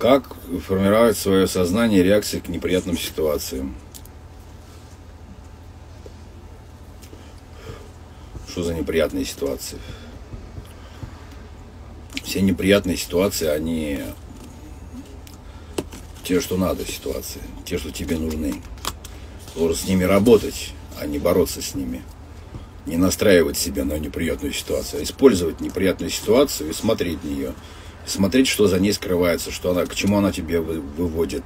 Как формировать свое сознание реакции к неприятным ситуациям? Что за неприятные ситуации? Все неприятные ситуации, они те, что надо ситуации, те, что тебе нужны. Должен с ними работать, а не бороться с ними. Не настраивать себя на неприятную ситуацию, а использовать неприятную ситуацию и смотреть на нее. Смотреть, что за ней скрывается, что она, к чему она тебе выводит.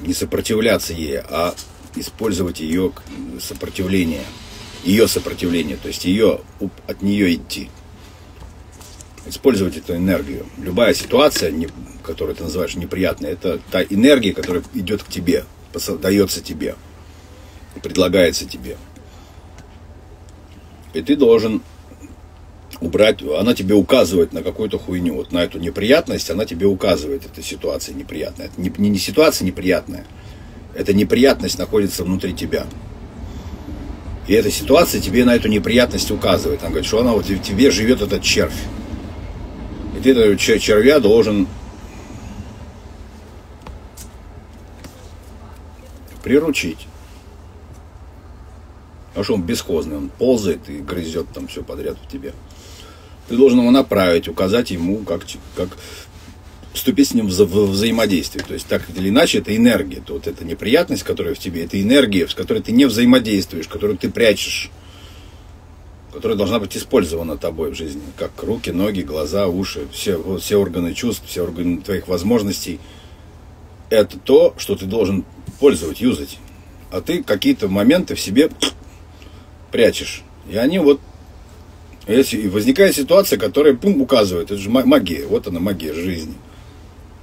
Не сопротивляться ей, а использовать ее сопротивление. Ее сопротивление, то есть ее, от нее идти использовать эту энергию. Любая ситуация, которую ты называешь неприятной, это та энергия, которая идет к тебе, дается тебе, предлагается тебе. И ты должен убрать, она тебе указывает на какую-то хуйню, вот на эту неприятность, она тебе указывает, эта ситуация неприятная. Это не, не, не ситуация неприятная, эта неприятность находится внутри тебя. И эта ситуация тебе на эту неприятность указывает. Она говорит, что она вот в тебе живет этот червь. И ты этого червя должен приручить. Потому что он бесхозный, он ползает и грызет там все подряд в тебе. Ты должен его направить, указать ему, как, как вступить с ним в вза взаимодействие. То есть, так или иначе, это энергия. То вот эта неприятность, которая в тебе, это энергия, с которой ты не взаимодействуешь, которую ты прячешь которая должна быть использована тобой в жизни, как руки, ноги, глаза, уши, все, все органы чувств, все органы твоих возможностей. Это то, что ты должен пользовать, юзать. А ты какие-то моменты в себе прячешь. И они вот... Если возникает ситуация, которая пум, указывает, это же магия, вот она магия жизни.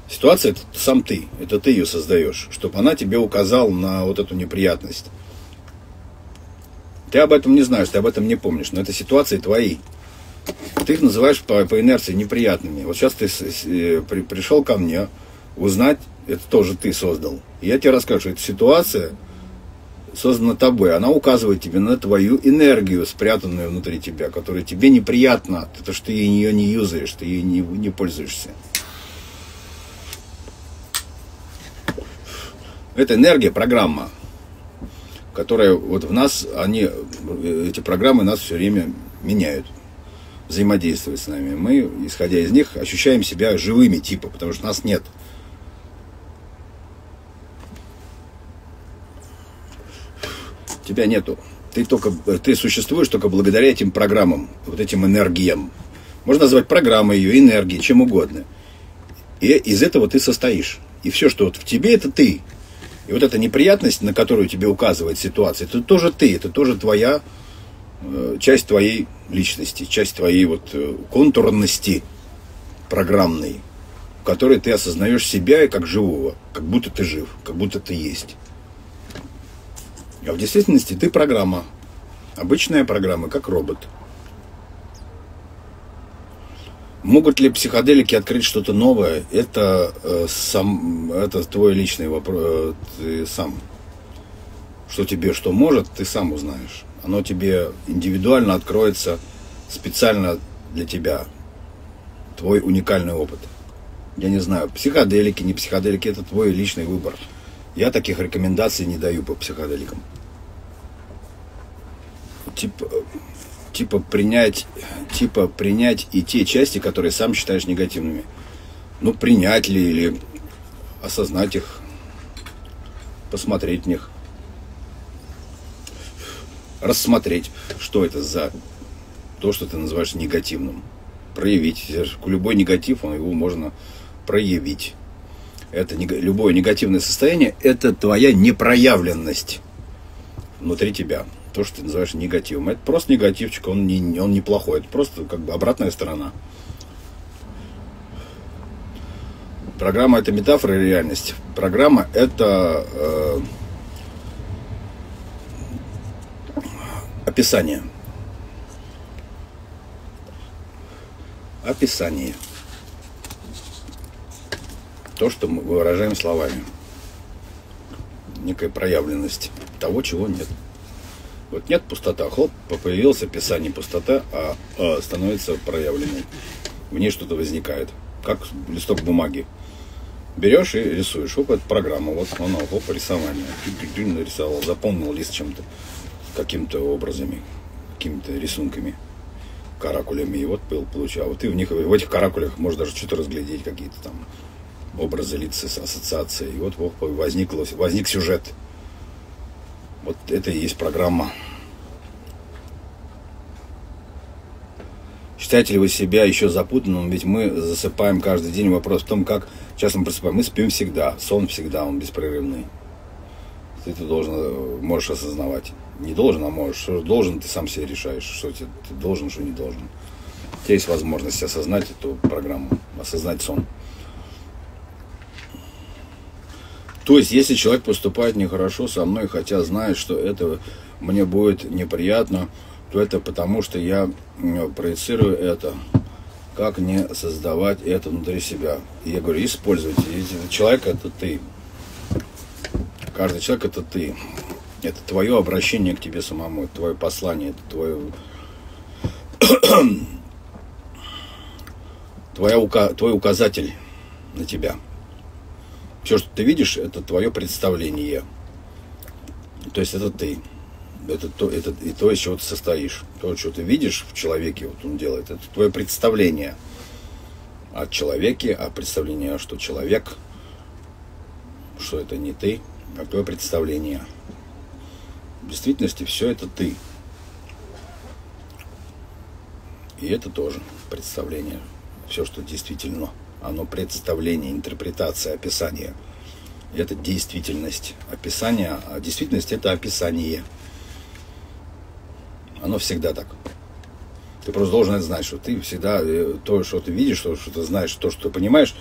Ситуация это сам ты, это ты ее создаешь, чтобы она тебе указала на вот эту неприятность. Ты об этом не знаешь, ты об этом не помнишь, но это ситуации твои. Ты их называешь по, по инерции неприятными. Вот сейчас ты э, при, пришел ко мне узнать, это тоже ты создал. И я тебе расскажу, что эта ситуация создана тобой. Она указывает тебе на твою энергию, спрятанную внутри тебя, которая тебе неприятна, потому что ты ее не юзаешь, ты ей не, не пользуешься. Это энергия, программа которые вот в нас, они, эти программы нас все время меняют, взаимодействуют с нами. Мы, исходя из них, ощущаем себя живыми типа, потому что нас нет. Тебя нету. Ты только, ты существуешь только благодаря этим программам, вот этим энергиям. Можно назвать программой ее, энергией, чем угодно. И из этого ты состоишь. И все, что вот в тебе, это ты. И вот эта неприятность, на которую тебе указывает ситуация, это тоже ты, это тоже твоя э, часть твоей личности, часть твоей вот э, контурности программной, в которой ты осознаешь себя и как живого, как будто ты жив, как будто ты есть. А в действительности ты программа, обычная программа, как робот – Могут ли психоделики открыть что-то новое? Это, э, сам, это твой личный вопрос. Э, ты сам. Что тебе что может, ты сам узнаешь. Оно тебе индивидуально откроется специально для тебя. Твой уникальный опыт. Я не знаю, психоделики, не психоделики, это твой личный выбор. Я таких рекомендаций не даю по психоделикам. Типа, типа принять, типа принять и те части, которые сам считаешь негативными. Ну, принять ли или осознать их, посмотреть в них, рассмотреть, что это за то, что ты называешь негативным. Проявить. Любой негатив, его можно проявить. Это любое негативное состояние, это твоя непроявленность внутри тебя то, что ты называешь негативом. Это просто негативчик, он, не, он неплохой, это просто как бы обратная сторона. Программа это метафора и реальность. Программа это э, описание. Описание. То, что мы выражаем словами. Некая проявленность того, чего нет. Вот нет пустота, хлоп, появилось описание пустота, а, а становится проявленной. В ней что-то возникает. как листок бумаги. Берешь и рисуешь. Оп, это программа. Вот оно, оп, рисование. Ты нарисовал, заполнил лист чем-то, какими-то образами, какими-то рисунками, каракулями. И вот был, получал. Вот ты в них, в этих каракулях можешь даже что-то разглядеть, какие-то там образы, лица, ассоциации. И вот, вот возник, сюжет. Вот это и есть программа. Считаете ли вы себя еще запутанным? Ведь мы засыпаем каждый день. Вопрос в том, как часто мы просыпаем. Мы спим всегда. Сон всегда, он беспрерывный. Ты это должен, можешь осознавать. Не должен, а можешь. Должен, ты сам себе решаешь. Что ты, ты должен, что не должен. У тебя есть возможность осознать эту программу, осознать сон. То есть, если человек поступает нехорошо со мной, хотя знает, что это мне будет неприятно, то это потому, что я проецирую это. Как не создавать это внутри себя? Я говорю, используйте. Человек это ты. Каждый человек это ты. Это твое обращение к тебе самому, это твое послание, это твое твоя, твой указатель на тебя. Все, что ты видишь, это твое представление. То есть это ты. Это то, это и то, из чего ты состоишь. То, что ты видишь в человеке, вот он делает, это твое представление о человеке, о представлении, что человек, что это не ты, а твое представление. В действительности все это ты. И это тоже представление. Все, что действительно оно представление, интерпретация, описание. Это действительность. Описание, а действительность это описание. Оно всегда так. Ты просто должен это знать, что ты всегда, э, то, что ты видишь, то, что ты знаешь, то, что ты понимаешь,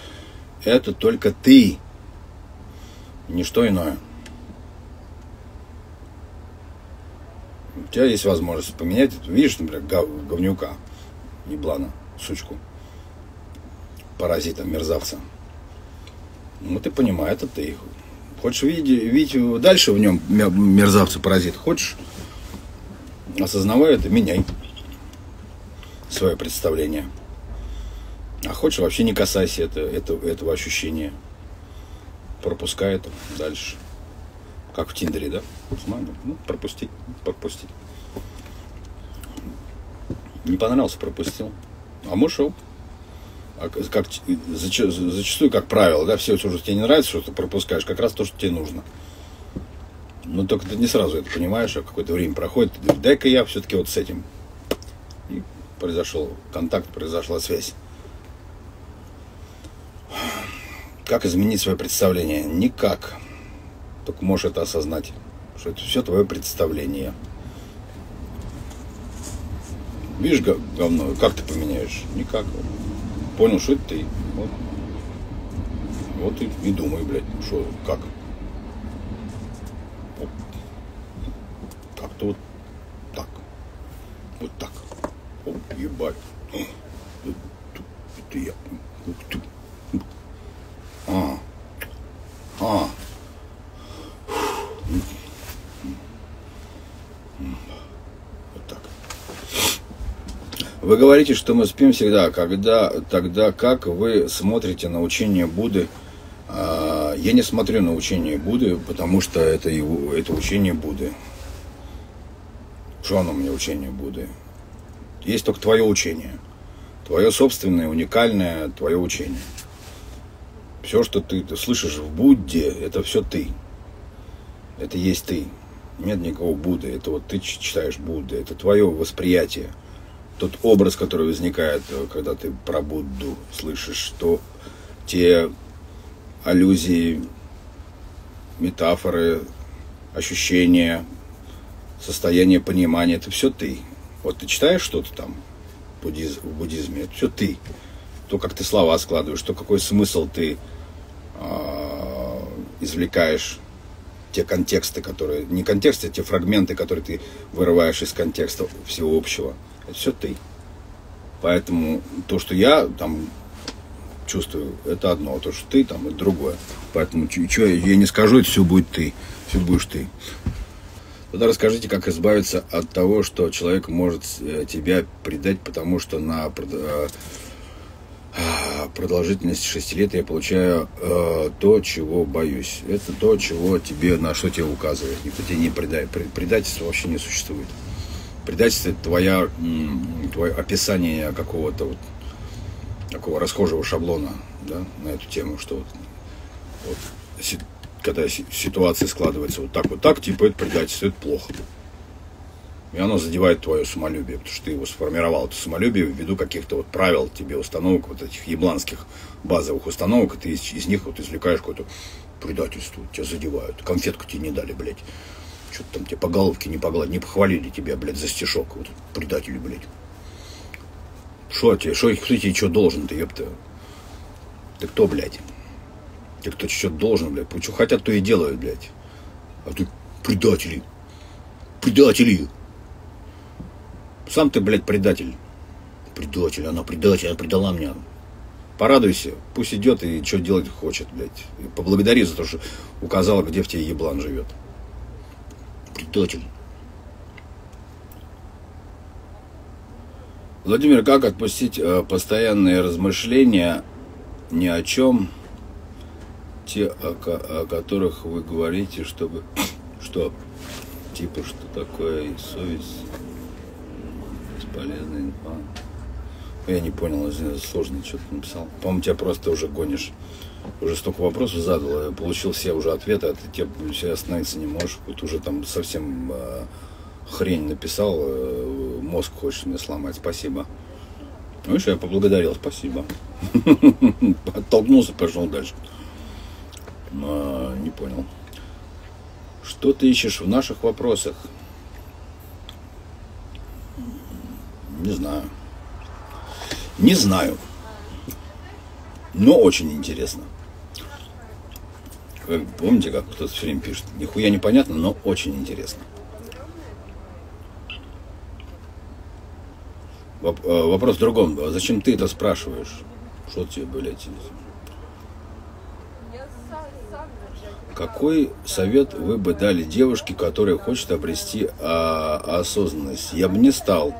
это только ты. Ничто иное. У тебя есть возможность поменять. Видишь, например, говнюка, еблана, сучку паразита, мерзавца. Ну, ты понимаешь, это ты. Хочешь видеть, видеть дальше в нем мерзавца, паразит, хочешь, осознавая это, меняй свое представление. А хочешь, вообще не касайся это, это, этого ощущения. Пропускай это дальше. Как в Тиндере, да? Ну, пропустить, пропустить. Не понравился, пропустил. А. А как, зачастую, как правило, да, все, что тебе не нравится, что ты пропускаешь, как раз то, что тебе нужно. Но только ты не сразу это понимаешь, а какое-то время проходит, ты дай-ка я все-таки вот с этим. И произошел контакт, произошла связь. Как изменить свое представление? Никак. Только можешь это осознать, что это все твое представление. Видишь говно, как ты поменяешь? Никак понял, что это ты. Вот, вот и, и думаю, блядь, что, как. Вот. Как-то вот так. Вот так. О, ебать. Это я. Ух ты. А. А. Вы говорите, что мы спим всегда. Когда, тогда как вы смотрите на учение Будды? А, я не смотрю на учение Будды, потому что это, его, это учение Будды. Что оно мне учение Будды? Есть только твое учение. Твое собственное, уникальное, твое учение. Все, что ты, слышишь в Будде, это все ты. Это есть ты. Нет никакого Будды. Это вот ты читаешь Будды. Это твое восприятие тот образ, который возникает, э, когда ты про Будду слышишь, что те аллюзии, метафоры, ощущения, состояние понимания, это все ты. Вот ты читаешь что-то там в буддизме, это все ты. То, как ты слова складываешь, то, какой смысл ты э, извлекаешь, те контексты, которые, не контексты, а те фрагменты, которые ты вырываешь из контекста всего общего – это все ты. Поэтому то, что я там чувствую, это одно, а то, что ты там, это другое. Поэтому что я не скажу, это все будет ты, все будешь ты. Тогда расскажите, как избавиться от того, что человек может э, тебя предать, потому что на, э, продолжительность 6 лет я получаю э, то, чего боюсь. Это то, чего тебе, на что тебе указывает. Никто тебе не предает. Предательство вообще не существует. Предательство это твоя, твое описание какого-то вот такого расхожего шаблона да, на эту тему, что вот, вот когда ситуация складывается вот так вот так, типа это предательство, это плохо. И оно задевает твое самолюбие, потому что ты его сформировал, это самолюбие ввиду каких-то вот правил тебе, установок, вот этих ебланских базовых установок, и ты из, из них вот извлекаешь какое-то предательство, тебя задевают, конфетку тебе не дали, блядь. Что-то там тебе по головке не погладили, не похвалили тебя, блядь, за стишок. Вот предатели, блядь. Что тебе, что, кто тебе что должен ты, ёпта? Ты кто, блядь? Ты кто что должен, блядь? Что хотят, то и делают, блядь. А ты предатели. Предатели. Сам ты, блядь, предатель. Предатель, она предатель, она предала меня. Порадуйся, пусть идет и что делать хочет, блядь. И поблагодари за то, что указала, где в тебе еблан живет. Предатель. Владимир, как отпустить э, постоянные размышления ни о чем, те, о, о которых вы говорите, чтобы что типа что такое совесть бесполезная инфа. Я не понял, сложно что-то написал. По-моему, тебя просто уже гонишь. Уже столько вопросов задал, я получил все уже ответы, а ты тебе остановиться не можешь. Вот уже там совсем э, хрень написал, э, мозг хочешь мне сломать. Спасибо. Ну что, я поблагодарил, спасибо. Оттолкнулся, пошел дальше. А, не понял. Что ты ищешь в наших вопросах? Не знаю. Не знаю. Но очень интересно. Вы помните, как кто-то все время пишет? Нихуя непонятно, но очень интересно. Э, вопрос в другом. А зачем ты это спрашиваешь? Что тебе, блядь? Какой совет вы бы дали девушке, которая хочет обрести а, осознанность? Я бы не стал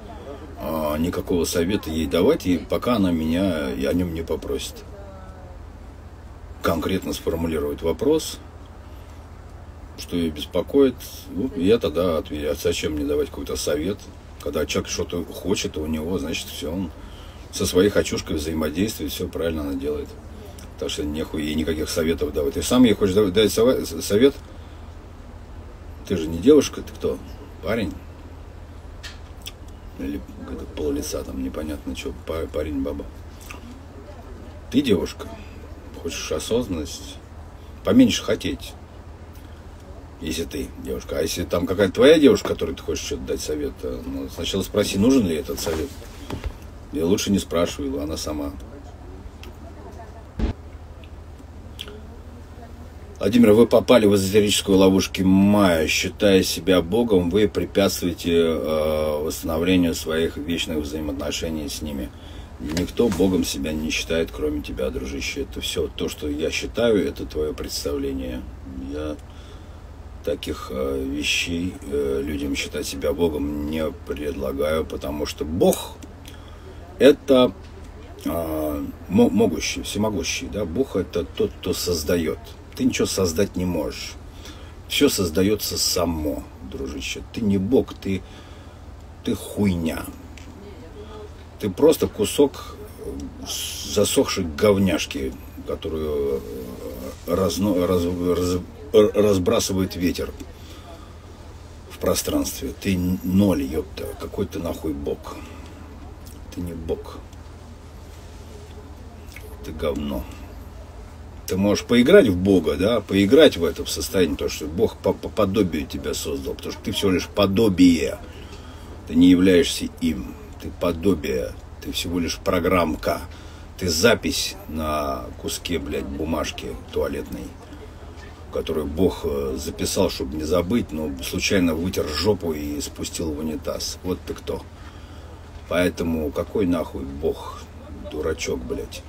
никакого совета ей давать, и пока она меня и о нем не попросит. Конкретно сформулировать вопрос, что ее беспокоит, ну, я тогда отвечу, а зачем мне давать какой-то совет, когда человек что-то хочет, у него, значит, все, он со своей хочушкой взаимодействует, все правильно она делает. Так что нехуй ей никаких советов давать. Ты сам ей хочешь дать совет? Ты же не девушка, ты кто? Парень? Или какой-то пол лица там непонятно что, парень, баба. Ты девушка, хочешь осознанность, поменьше хотеть если ты девушка. А если там какая-то твоя девушка, которой ты хочешь что-то дать совет, э, ну, сначала спроси, нужен ли этот совет. Я лучше не спрашиваю, она сама. Владимир, вы попали в эзотерическую ловушку Майя. Считая себя Богом, вы препятствуете э, восстановлению своих вечных взаимоотношений с ними. Никто Богом себя не считает, кроме тебя, дружище. Это все то, что я считаю, это твое представление. Я таких э, вещей э, людям считать себя Богом не предлагаю, потому что Бог это э, могущий, всемогущий, да, Бог это тот, кто создает. Ты ничего создать не можешь. Все создается само, дружище. Ты не Бог, ты, ты хуйня. Ты просто кусок засохшей говняшки, которую разно, раз, раз, разбрасывает ветер в пространстве. Ты ноль, ёпта. Какой ты нахуй бог. Ты не бог. Ты говно. Ты можешь поиграть в Бога, да, поиграть в это в состоянии, то, что Бог по, по подобию тебя создал, потому что ты всего лишь подобие. Ты не являешься им. Ты подобие. Ты всего лишь программка. Ты запись на куске, блядь, бумажки туалетной которую Бог э, записал, чтобы не забыть, но случайно вытер жопу и спустил в унитаз. Вот ты кто. Поэтому какой нахуй Бог, дурачок, блядь.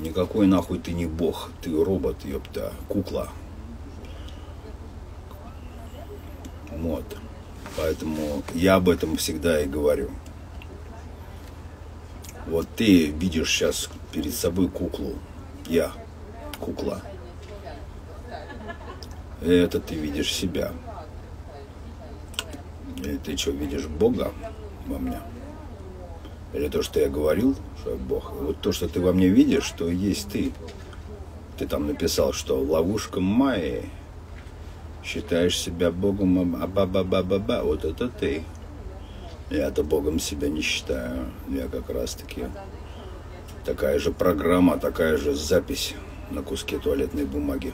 Никакой нахуй ты не Бог, ты робот, ёпта, кукла. Вот. Поэтому я об этом всегда и говорю. Вот ты видишь сейчас перед собой куклу. Я кукла. Это ты видишь себя. Или ты что, видишь Бога во мне? Или то, что я говорил, что я Бог. Вот то, что ты во мне видишь, то есть ты. Ты там написал, что ловушка Майи. Считаешь себя Богом, а ба ба ба ба ба Вот это ты. Я-то Богом себя не считаю. Я как раз таки такая же программа, такая же запись на куске туалетной бумаги.